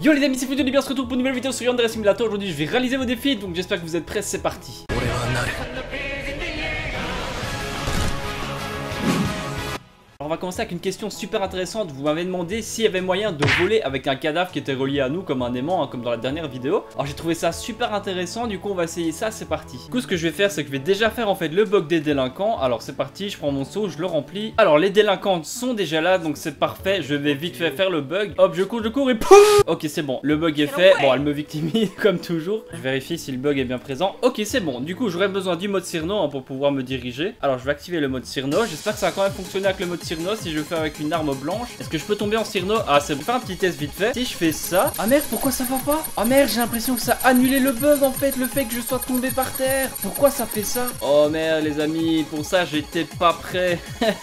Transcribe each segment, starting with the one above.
Yo les amis c'est Foutu, bien se retrouve pour une nouvelle vidéo sur Yandere Simulator. Aujourd'hui je vais réaliser vos défis donc j'espère que vous êtes prêts, c'est parti on va commencer avec une question super intéressante. Vous m'avez demandé s'il y avait moyen de voler avec un cadavre qui était relié à nous comme un aimant, hein, comme dans la dernière vidéo. Alors j'ai trouvé ça super intéressant, du coup on va essayer ça, c'est parti. Du coup ce que je vais faire, c'est que je vais déjà faire en fait le bug des délinquants. Alors c'est parti, je prends mon seau, je le remplis. Alors les délinquants sont déjà là, donc c'est parfait. Je vais vite fait faire le bug. Hop, je cours, je cours et pouf Ok, c'est bon, le bug est fait. Bon, elle me victimise comme toujours. Je vérifie si le bug est bien présent. Ok, c'est bon. Du coup, j'aurais besoin du mode Cyrno hein, pour pouvoir me diriger. Alors je vais activer le mode Cyrno. J'espère que ça va quand même fonctionner avec le mode Cyrno si je fais avec une arme blanche. Est-ce que je peux tomber en Cyrno Ah, c'est bon. Faire un petit test vite fait. Si je fais ça. Ah merde, pourquoi ça va pas? Ah merde, j'ai l'impression que ça a annulé le bug en fait, le fait que je sois tombé par terre. Pourquoi ça fait ça? Oh merde, les amis, pour ça j'étais pas prêt.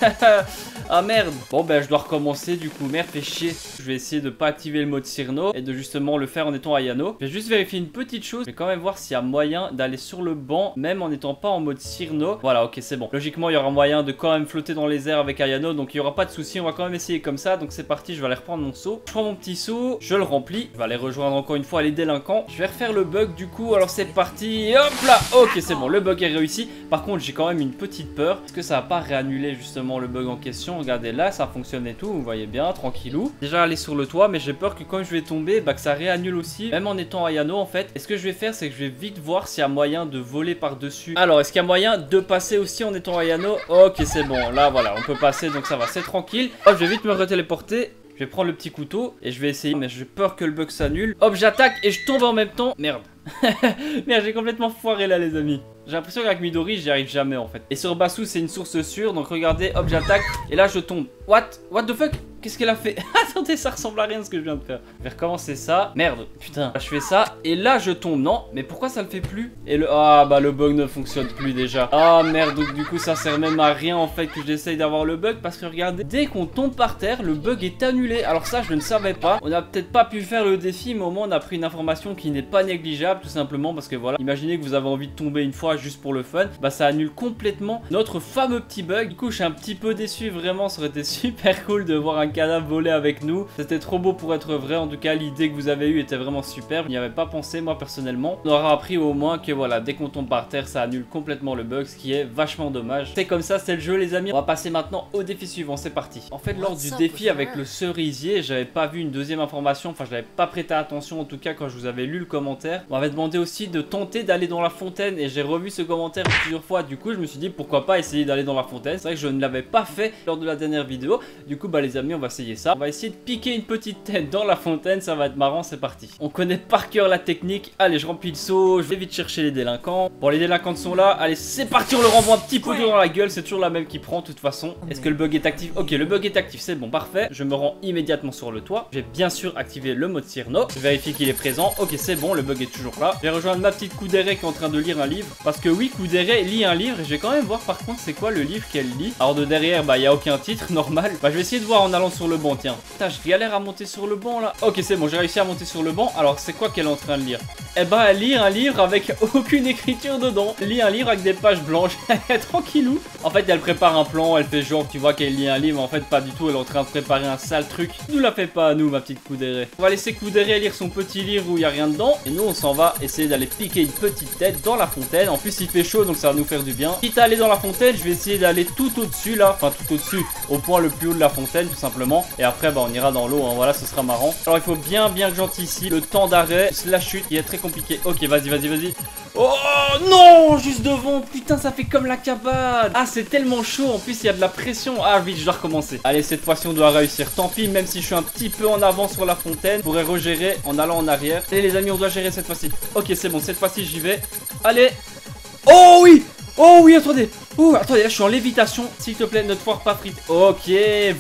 Ah merde Bon ben je dois recommencer du coup, merde fait chier Je vais essayer de pas activer le mode Cyrno Et de justement le faire en étant Ayano Je vais juste vérifier une petite chose Je vais quand même voir s'il y a moyen d'aller sur le banc Même en n'étant pas en mode Cyrno Voilà ok c'est bon Logiquement il y aura moyen de quand même flotter dans les airs avec Ayano Donc il y aura pas de souci On va quand même essayer comme ça. Donc c'est parti je vais aller reprendre mon seau. Je prends mon petit seau Je le remplis. Je vais aller rejoindre encore une fois les délinquants. Je vais refaire le bug du coup. Alors c'est parti. Hop là. Ok c'est bon. Le bug est réussi. Par contre j'ai quand même une petite peur. Est-ce que ça va pas réannuler justement le bug en question? Regardez là, ça fonctionne et tout, vous voyez bien, tranquillou. Déjà aller sur le toit, mais j'ai peur que quand je vais tomber, bah que ça réannule aussi, même en étant Ayano en fait. Et ce que je vais faire, c'est que je vais vite voir s'il y a moyen de voler par-dessus. Alors, est-ce qu'il y a moyen de passer aussi en étant Ayano Ok, c'est bon, là voilà, on peut passer, donc ça va, c'est tranquille. Hop, je vais vite me retéléporter. Je vais prendre le petit couteau et je vais essayer, mais j'ai peur que le bug s'annule. Hop, j'attaque et je tombe en même temps. Merde. Merde, j'ai complètement foiré là, les amis. J'ai l'impression qu'avec Midori, j'y arrive jamais en fait. Et sur Basu, c'est une source sûre. Donc regardez, hop, j'attaque. Et là, je tombe. What What the fuck? Qu'est-ce qu'elle a fait? Attendez, ça ressemble à rien ce que je viens de faire. Je vais recommencer ça. Merde, putain. Là, je fais ça. Et là, je tombe. Non, mais pourquoi ça le fait plus? Et le... Ah, bah le bug ne fonctionne plus déjà. Ah, merde. Donc du coup, ça sert même à rien en fait que j'essaye d'avoir le bug. Parce que regardez, dès qu'on tombe par terre, le bug est annulé. Alors ça, je ne savais pas. On a peut-être pas pu faire le défi, mais au moins, on a pris une information qui n'est pas négligeable. Tout simplement parce que voilà, imaginez que vous avez envie de tomber une fois juste pour le fun. Bah, ça annule complètement notre fameux petit bug. Du coup, je suis un petit peu déçu. Vraiment, ça aurait été super cool de voir un cadavre voler avec nous. C'était trop beau pour être vrai. En tout cas, l'idée que vous avez eue était vraiment superbe. Je n'y avais pas pensé, moi, personnellement. On aura appris au moins que, voilà, dès qu'on tombe par terre, ça annule complètement le bug, ce qui est vachement dommage. C'est comme ça, c'est le jeu, les amis. On va passer maintenant au défi suivant. C'est parti. En fait, lors du défi avec le cerisier, j'avais pas vu une deuxième information. Enfin, je n'avais pas prêté attention, en tout cas, quand je vous avais lu le commentaire. On m'avait demandé aussi de tenter d'aller dans la fontaine et j'ai revu ce commentaire plusieurs fois. Du coup, je me suis dit, pourquoi pas essayer d'aller dans la fontaine? C'est vrai que je ne l'avais pas fait lors de la dernière vidéo. Du coup, bah, les amis, on va essayer ça. On va essayer de piquer une petite tête dans la fontaine, ça va être marrant, c'est parti. On connaît par cœur la technique. Allez, je remplis le seau, je vais vite chercher les délinquants. Bon, les délinquants sont là. Allez, c'est parti, on leur envoie un petit peu dans la gueule. C'est toujours la même qui prend, de toute façon. Est-ce que le bug est actif? Ok, le bug est actif, c'est bon, parfait. Je me rends immédiatement sur le toit. Je vais bien sûr activer le mode Cyrno. Je vérifie qu'il est présent. Ok, c'est bon, le bug est toujours là. Je vais rejoindre ma petite Kudere qui est en train de lire un livre. Parce que oui, Kudere lit un livre. Et je vais quand même voir par contre c'est quoi le livre qu'elle lit? Alors de derrière, bah, il n'y a aucun titre, Bah, je vais essayer de voir en allant sur le banc, tiens. Putain, je galère à monter sur le banc là. Ok, c'est bon, j'ai réussi à monter sur le banc. Alors, c'est quoi qu'elle est en train de lire Eh ben, elle lit un livre avec aucune écriture dedans. Elle lit un livre avec des pages blanches. Tranquillou. En fait, elle prépare un plan. Elle fait genre, tu vois qu'elle lit un livre. En fait, pas du tout. Elle est en train de préparer un sale truc. Nous la fait pas nous, ma petite Kudere. On va laisser Kudere lire son petit livre où il y a rien dedans. Et nous, on s'en va essayer d'aller piquer une petite tête dans la fontaine. En plus, il fait chaud, donc ça va nous faire du bien. Quitte à aller dans la fontaine, je vais essayer d'aller tout au-dessus là. Enfin, tout au-dessus. Au point plus haut de la fontaine, tout simplement. Et après, bah, on ira dans l'eau. Hein. Voilà, ce sera marrant. Alors il faut bien bien que j'anticipe le temps d'arrêt, la chute, il est très compliqué. Ok, vas-y, vas-y, vas-y. Oh non Juste devant, putain, ça fait comme la cabane Ah, c'est tellement chaud, en plus il y a de la pression. Ah, vite, je dois recommencer. Allez, cette fois-ci on doit réussir. Tant pis, même si je suis un petit peu en avant sur la fontaine, je pourrais regérer en allant en arrière. Et les amis, on doit gérer cette fois-ci. Ok, c'est bon, cette fois-ci j'y vais. Allez Oh oui Oh oui, attendez Ouh, attendez, là je suis en lévitation. S'il te plaît, ne te foire pas frite. Ok,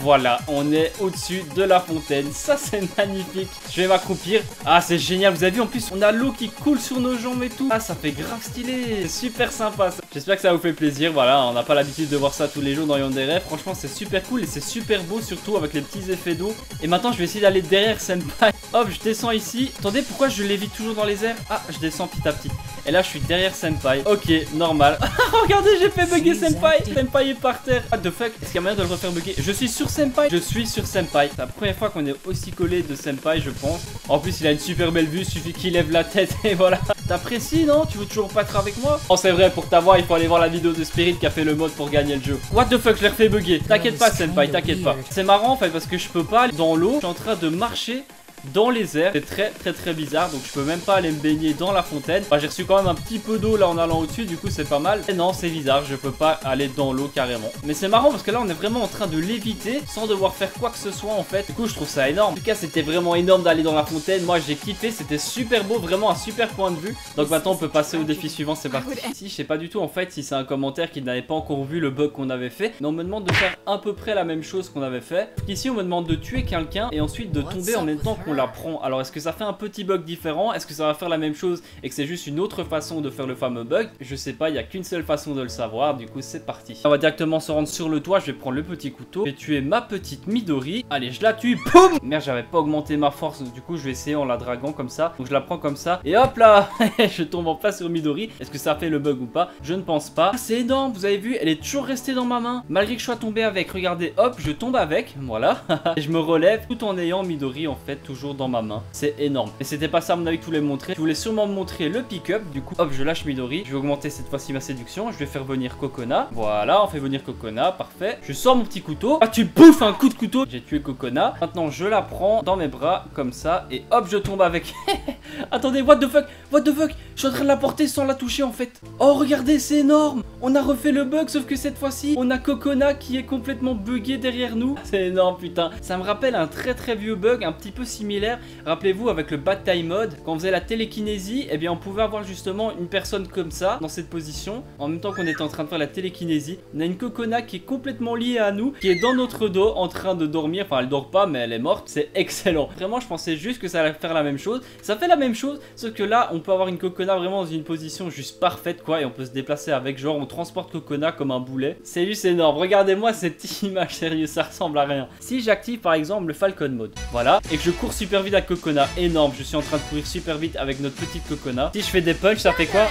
voilà, on est au-dessus de la fontaine. Ça, c'est magnifique. Je vais m'accroupir. Ah, c'est génial. Vous avez vu, en plus, on a l'eau qui coule sur nos jambes et tout. Ah, ça fait grave stylé. Super sympa. J'espère que ça vous fait plaisir. Voilà, on n'a pas l'habitude de voir ça tous les jours dans Yandere. Franchement, c'est super cool et c'est super beau, surtout avec les petits effets d'eau. Et maintenant, je vais essayer d'aller derrière Senpai. Hop, je descends ici. Attendez, pourquoi je lévite toujours dans les airs? Ah, je descends petit à petit. Et là, je suis derrière Senpai. Ok, normal. Regardez, j'ai fait bugger bugger Senpai Senpai est par terre. What the fuck Est-ce qu'il y a moyen de le refaire bugger? Je suis sur Senpai. Je suis sur Senpai. C'est la première fois qu'on est aussi collé de Senpai je pense. En plus il a une super belle vue Suffit qu'il lève la tête et voilà. T'apprécies non? Tu veux toujours pas être avec moi? Oh c'est vrai pour t'avoir il faut aller voir la vidéo de Spirit qui a fait le mode pour gagner le jeu. What the fuck je l'ai refait bugger. T'inquiète pas Senpai t'inquiète pas. C'est marrant en fait parce que je peux pas aller dans l'eau. Je suis en train de marcher dans les airs. C'est très très très bizarre donc je peux même pas aller me baigner dans la fontaine. j'ai reçu quand même un petit peu d'eau là en allant au-dessus du coup c'est pas mal. Et non c'est bizarre je peux pas aller dans l'eau carrément. Mais c'est marrant parce que là on est vraiment en train de l'éviter sans devoir faire quoi que ce soit en fait. Du coup je trouve ça énorme. En tout cas c'était vraiment énorme d'aller dans la fontaine. Moi j'ai kiffé c'était super beau vraiment un super point de vue. Donc maintenant on peut passer au défi suivant c'est parti. Si je sais pas du tout en fait si c'est un commentaire qui n'avait pas encore vu le bug qu'on avait fait. Mais on me demande de faire à peu près la même chose qu'on avait fait. Ici on me demande de tuer quelqu'un et ensuite de tomber en même temps qu'on la prend. Alors est-ce que ça fait un petit bug différent? Est-ce que ça va faire la même chose et que c'est juste une autre façon de faire le fameux bug? Je sais pas, il n'y a qu'une seule façon de le savoir, du coup c'est parti. On va directement se rendre sur le toit, je vais prendre le petit couteau, je vais tuer ma petite Midori. Allez, je la tue, boum Merde, j'avais pas augmenté ma force, du coup je vais essayer en la draguant comme ça. Donc je la prends comme ça, et hop là Je tombe en place sur Midori. Est-ce que ça fait le bug ou pas? Je ne pense pas. Ah, c'est énorme, vous avez vu, elle est toujours restée dans ma main. Malgré que je sois tombé avec, regardez, hop, je tombe avec, voilà. et je me relève tout en ayant Midori en fait toujours dans ma main. C'est énorme. Mais c'était pas ça mon avis que tu voulais montrer. Tu voulais sûrement me montrer le pick-up. Du coup, hop, je lâche Midori. Je vais augmenter cette fois-ci ma séduction. Je vais faire venir Kokona. Voilà, on fait venir Kokona. Parfait. Je sors mon petit couteau. Ah, tu bouffes un coup de couteau. J'ai tué Kokona. Maintenant, je la prends dans mes bras comme ça. Et hop, je tombe avec. Attendez, what the fuck? What the fuck? Je suis en train de la porter sans la toucher en fait. Oh, regardez, c'est énorme. On a refait le bug, sauf que cette fois-ci, on a Kokona qui est complètement buggé derrière nous. C'est énorme, putain. Ça me rappelle un très très vieux bug, un petit peu similaire. Rappelez-vous, avec le bad mode, quand on faisait la télékinésie, eh bien on pouvait avoir justement une personne comme ça, dans cette position, en même temps qu'on était en train de faire la télékinésie. On a une Kokona qui est complètement liée à nous, qui est dans notre dos, en train de dormir. Enfin, elle dort pas, mais elle est morte. C'est excellent. Vraiment, je pensais juste que ça allait faire la même chose. Ça fait la même chose, sauf que là, on peut avoir une Kokona vraiment dans une position juste parfaite, quoi, et on peut se déplacer avec. Genre, on transporte Kokona comme un boulet. C'est juste énorme. Regardez-moi cette image, sérieux, ça ressemble à rien. Si j'active par exemple le Falcon Mode, voilà, et que je cours super vite à Kokona, énorme, je suis en train de courir super vite avec notre petite Kokona. Si je fais des punches, ça fait quoi?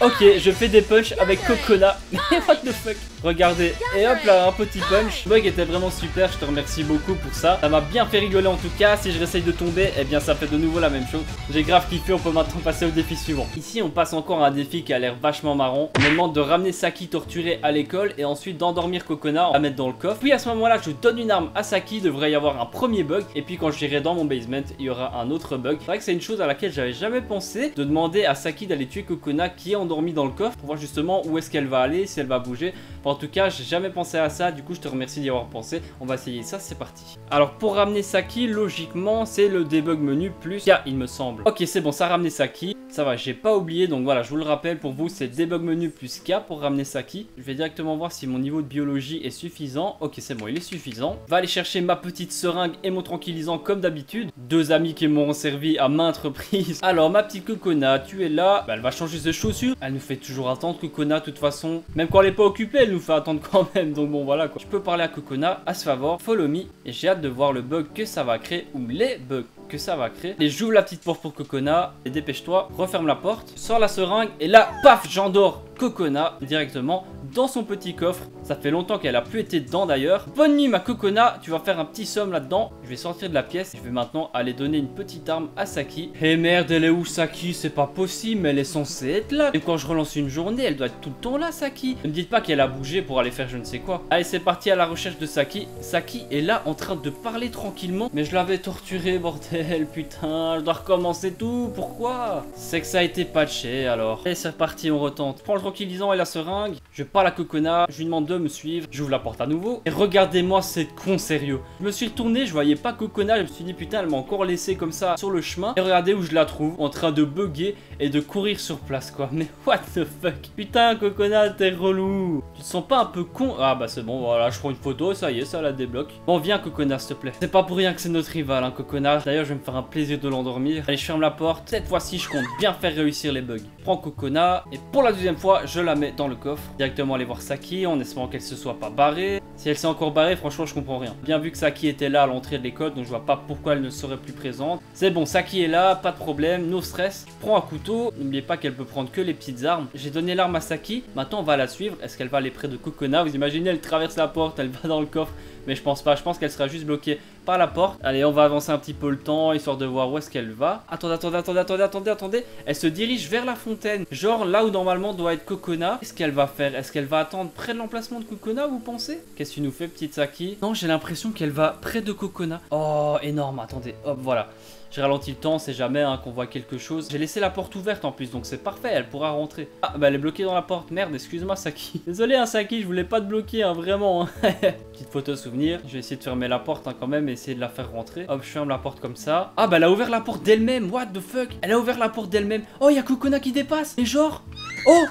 Ok, je fais des punches avec Kokona. Mais what the fuck? Regardez, et hop là, un petit punch. Le bug était vraiment super, je te remercie beaucoup pour ça. Ça m'a bien fait rigoler en tout cas. Si je réessaye de tomber, eh bien ça fait de nouveau la même chose. J'ai grave kiffé, on peut maintenant passer au défi suivant. Ici, on passe encore à un défi qui a l'air vachement marrant. On me demande de ramener Saki torturé à l'école et ensuite d'endormir Kokona, à mettre dans le coffre. Puis à ce moment-là, je donne une arme à Saki, il devrait y avoir un premier bug. Et puis quand j'irai dans mon basement, il y aura un autre bug. C'est vrai que c'est une chose à laquelle j'avais jamais pensé, de demander à Saki d'aller tuer Kokona qui est endormi dans le coffre pour voir justement où est-ce qu'elle va aller, si elle va bouger. En tout cas, j'ai jamais pensé à ça, du coup je te remercie d'y avoir pensé. On va essayer ça, c'est parti. Alors pour ramener Saki, logiquement c'est le debug menu plus K il me semble. Ok c'est bon, ça a ramené Saki. Ça va, j'ai pas oublié, donc voilà, je vous le rappelle, pour vous c'est debug menu plus K pour ramener Saki. Je vais directement voir si mon niveau de biologie est suffisant. Ok c'est bon, il est suffisant. Va aller chercher ma petite seringue et mon tranquillisant comme d'habitude. Deux amis qui m'auront servi à maintes reprises. Alors ma petite Kokona, tu es là. Bah, elle va changer ses chaussures. Elle nous fait toujours attendre Kokona de toute façon. Même quand elle est pas occupée, elle nous fait attendre quand même. Donc bon voilà quoi. Je peux parler à Kokona à ce favor. Follow me. Et j'ai hâte de voir le bug que ça va créer ou les bugs que ça va créer. Et j'ouvre la petite porte pour Kokona. Et dépêche-toi, referme la porte, sors la seringue. Et là, paf, j'endors Kokona directement dans son petit coffre. Ça fait longtemps qu'elle a plus été dedans d'ailleurs. Bonne nuit ma Kokona, tu vas faire un petit somme là-dedans. Je vais sortir de la pièce. Je vais maintenant aller donner une petite arme à Saki. Eh merde, elle est où Saki? C'est pas possible, mais elle est censée être là. Et quand je relance une journée, elle doit être tout le temps là Saki. Ne me dites pas qu'elle a bougé pour aller faire je ne sais quoi. Allez, c'est parti à la recherche de Saki. Saki est là en train de parler tranquillement. Mais je l'avais torturé, bordel, putain. Je dois recommencer tout. Pourquoi? C'est que ça a été patché alors. Et c'est parti, on retente. Prends le tranquillisant et la seringue. Je parle à Kokona. Je lui demande de me suivre. J'ouvre la porte à nouveau. Et regardez-moi cette con sérieux. Je me suis retourné, je voyais pas Kokona. Je me suis dit putain, elle m'a encore laissé comme ça sur le chemin. Et regardez où je la trouve. En train de bugger et de courir sur place quoi. Mais what the fuck? Putain, Kokona, t'es relou. Tu te sens pas un peu con? Ah bah c'est bon, voilà, je prends une photo. Ça y est, ça la débloque. Bon, viens Kokona, s'il te plaît. C'est pas pour rien que c'est notre rival, hein, Kokona. D'ailleurs, je vais me faire un plaisir de l'endormir. Allez, je ferme la porte. Cette fois-ci, je compte bien faire réussir les bugs. Prends Kokona. Et pour la deuxième fois, je la mets dans le coffre directement aller voir Saki en espérant qu'elle se soit pas barrée. Si elle s'est encore barrée, franchement, je comprends rien. Bien vu que Saki était là à l'entrée de l'école, donc je vois pas pourquoi elle ne serait plus présente. C'est bon, Saki est là, pas de problème, no stress. Je prends un couteau, n'oubliez pas qu'elle peut prendre que les petites armes. J'ai donné l'arme à Saki, maintenant on va la suivre. Est-ce qu'elle va aller près de Kokona Vous imaginez, elle traverse la porte, elle va dans le coffre. Mais je pense pas, je pense qu'elle sera juste bloquée par la porte. Allez, on va avancer un petit peu le temps, histoire de voir où est-ce qu'elle va. Attendez, attendez, attendez, attendez, attendez, attendez. Elle se dirige vers la fontaine. Genre là où normalement doit être Kokona. Qu'est-ce qu'elle va faire? Est-ce qu'elle va attendre près de l'emplacement de Kokona, vous pensez? Qu'est-ce que tu nous fais, petite Saki? Non, j'ai l'impression qu'elle va près de Kokona. Oh, énorme, attendez, hop, voilà. J'ai ralenti le temps, c'est jamais hein, qu'on voit quelque chose. J'ai laissé la porte ouverte en plus, donc c'est parfait, elle pourra rentrer. Ah, bah elle est bloquée dans la porte. Merde, excuse-moi Saki. Désolé hein Saki, je voulais pas te bloquer, hein, vraiment. Hein. Petite photo souvenir. Je vais essayer de fermer la porte quand même et essayer de la faire rentrer. Hop, je ferme la porte comme ça. Ah, bah elle a ouvert la porte d'elle-même. What the fuck? Elle a ouvert la porte d'elle-même. Oh, il y a Kokona qui dépasse. Et genre... Oh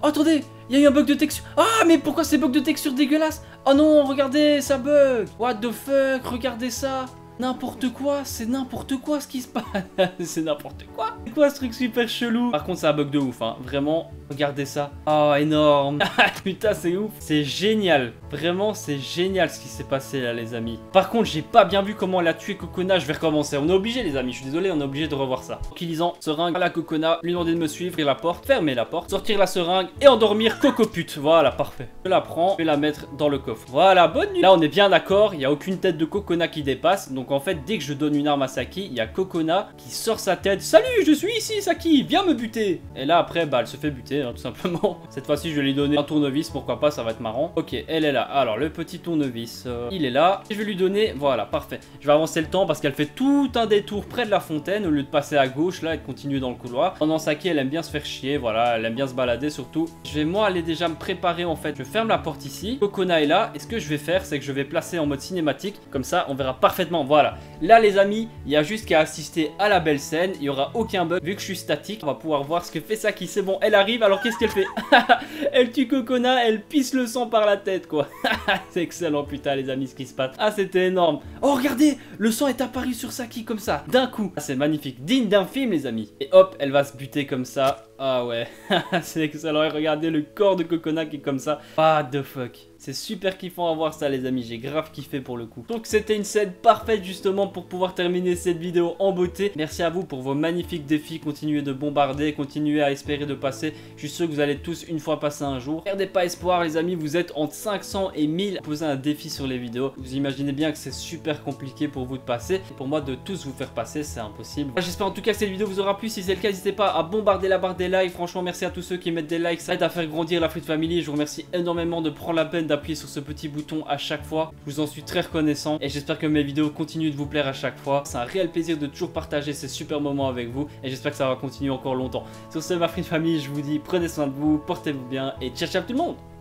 Attendez il y a eu un bug de texture. Ah, mais pourquoi ces bugs de texture dégueulasses? Oh non, regardez, ça bug. What the fuck, regardez ça. N'importe quoi, c'est n'importe quoi ce qui se passe. c'est n'importe quoi. C'est quoi ce truc super chelou? Par contre, c'est un bug de ouf, hein. Vraiment, regardez ça. Oh, énorme. Putain, c'est ouf. C'est génial. Vraiment, c'est génial ce qui s'est passé là, les amis. Par contre, j'ai pas bien vu comment elle a tué Kokona. Je vais recommencer. On est obligé, les amis. Je suis désolé, on est obligé de revoir ça. Utilisant seringue à la Kokona, lui demander de me suivre, ouvrir la porte, fermer la porte, sortir la seringue et endormir Coco pute. Voilà, parfait. Je la prends, je vais la mettre dans le coffre. Voilà, bonne nuit. Là, on est bien d'accord. Il y a aucune tête de Kokona qui dépasse. Donc, donc en fait, dès que je donne une arme à Saki, il y a Kokona qui sort sa tête. Salut, je suis ici, Saki, viens me buter. Et là, après, bah, elle se fait buter, hein, tout simplement. Cette fois-ci, je vais lui donner un tournevis, pourquoi pas, ça va être marrant. Ok, elle est là. Alors, le petit tournevis, euh, il est là. je vais lui donner, voilà, parfait. Je vais avancer le temps parce qu'elle fait tout un détour près de la fontaine au lieu de passer à gauche, là, et de continuer dans le couloir. Pendant Saki, elle aime bien se faire chier, voilà, elle aime bien se balader surtout. Je vais, moi, aller déjà me préparer, en fait. Je ferme la porte ici. Kokona est là. Et ce que je vais faire, c'est que je vais placer en mode cinématique. Comme ça, on verra parfaitement. Là les amis, il y a juste qu'à assister à la belle scène, il n'y aura aucun bug vu que je suis statique. On va pouvoir voir ce que fait Saki, c'est bon, elle arrive, alors qu'est-ce qu'elle fait? Elle tue Kokona, elle pisse le sang par la tête quoi. c'est excellent putain les amis ce qui se passe. Ah c'était énorme. Oh regardez, le sang est apparu sur Saki comme ça, d'un coup. Ah, c'est magnifique, digne d'un film les amis. Et hop, elle va se buter comme ça. Ah ouais, c'est excellent. Et regardez le corps de Kokona qui est comme ça. What the fuck. C'est super kiffant à voir ça les amis, j'ai grave kiffé pour le coup. Donc c'était une scène parfaite justement pour pouvoir terminer cette vidéo en beauté. Merci à vous pour vos magnifiques défis, continuez de bombarder, continuez à espérer de passer. Je suis sûr que vous allez tous une fois passer un jour. Perdez pas espoir les amis, vous êtes entre 500 et 1000 poser un défi sur les vidéos. Vous imaginez bien que c'est super compliqué pour vous de passer. pour moi de tous vous faire passer, c'est impossible. J'espère en tout cas que cette vidéo vous aura plu. Si c'est le cas, n'hésitez pas à bombarder la barre des likes. Franchement, merci à tous ceux qui mettent des likes. Ça aide à faire grandir la Fruit Family. Je vous remercie énormément de prendre la peine appuyer sur ce petit bouton à chaque fois. Je vous en suis très reconnaissant et j'espère que mes vidéos continuent de vous plaire à chaque fois. C'est un réel plaisir de toujours partager ces super moments avec vous et j'espère que ça va continuer encore longtemps. Sur ce, ma free famille, je vous dis prenez soin de vous, portez-vous bien et ciao ciao tout le monde